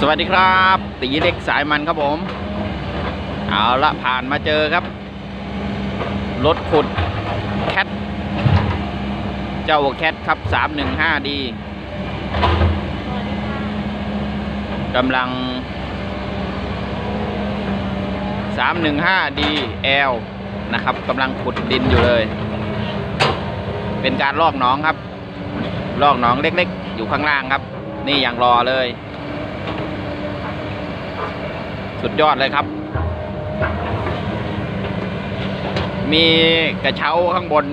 สวัสดีครับ ตีเล็กสายมันครับผม เอาละผ่านมาเจอครับ รถขุดแคท เจ้าแคทครับ 315D กำลัง 315DL นะครับกำลังขุดดินอยู่เลย เป็นการลอกน้องครับ ลอกน้องเล็กๆ อยู่ข้างล่างครับ นี่อย่างรอเลย สุดยอดเลยครับ มีกระเช้าข้างบน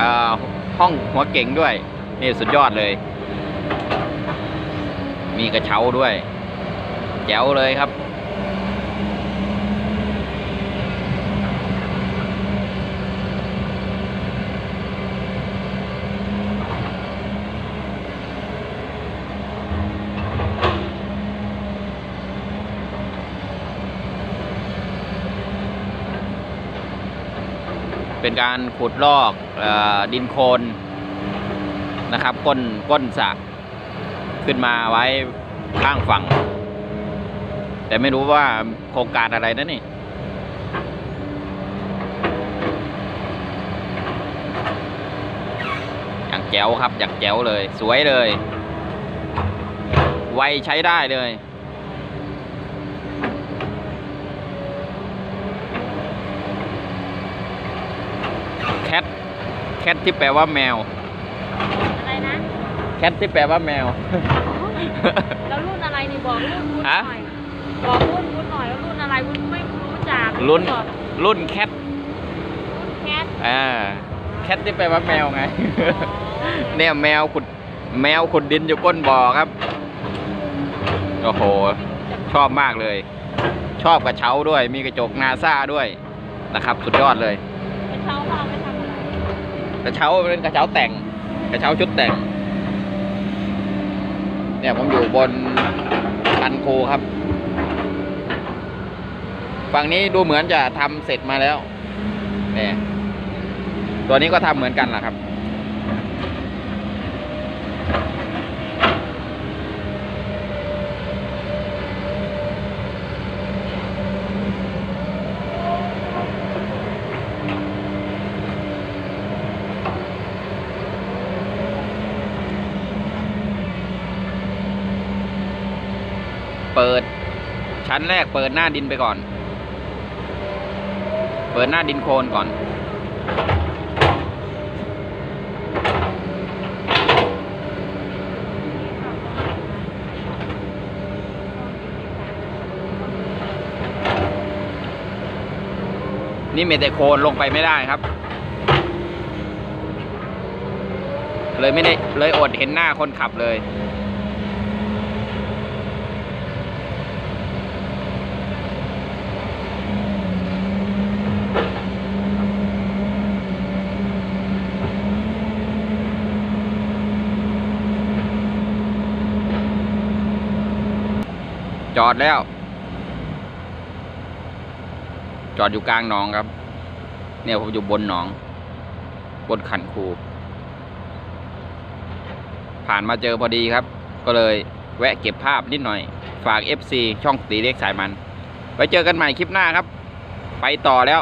อ่อห้องหัวเก่งด้วย นี่สุดยอดเลย มีกระเช้าด้วย แจ๋วเลยครับ เป็นการขุดลอกอดินโคลนนะครับก้นก้นสระขึ้นมาไว้ข้างฝั่ง แต่ไม่รู้ว่าโครงการอะไรนะนี่อย่างแจ๋วครับอย่างแจ๋วเลย สวยเลย ไวใช้ได้เลย แคทแคทที่แปลว่าแมว อะไรนะแคทที่แปลว่าแมว แล้วรุ่นอะไรนี่บอกรุ่นวุ้นหฮะน่อยบอกรุ่นวุ้นหน่อยว่ารุ่นอะไรวุ้นไม่รู้จักรุ่นบอกรุ่นแคทรุ่นแคทอ่าแคทที่แปลว่าแมวไง เนี่ยแมวขุดแมวขุดดินอยู่ก้นบ่อครับ โอ้โห ชอบมากเลย ชอบกระเช้าด้วย มีกระจกนาซาด้วยนะครับ สุดยอดเลย เป็นเช้าพาไปทำอะไร ก ระเช้าเป็นกระเช้าแต่ง กระเช้าชุดแต่ง เนี่ยผมอยู่บนคันโคครับ ฝั่งนี้ดูเหมือนจะทำเสร็จมาแล้ว เนี่ย ตัวนี้ก็ทำเหมือนกันแหละครับ เปิด ชั้นแรกเปิดหน้าดินไปก่อน เปิดหน้าดินโคลนก่อน นี่เมแต่โคลนลงไปไม่ได้ครับ เลยไม่ได้เลยอดเห็นหน้าคนขับเลย จอดแล้ว จอดอยู่กลางหนองครับ เนี่ยผมอยู่บนหนอง บนขันคูผ่านมาเจอพอดีครับ ก็เลยแวะเก็บภาพนิดหน่อย ฝาก FC ช่องตีเล็กสายมัน ไว้เจอกันใหม่คลิปหน้าครับ ไปต่อแล้ว